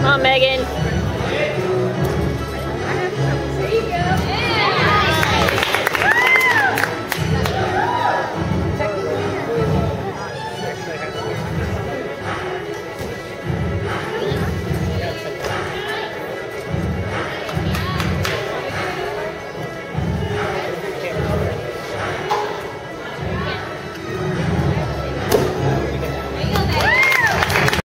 Come on, Megan.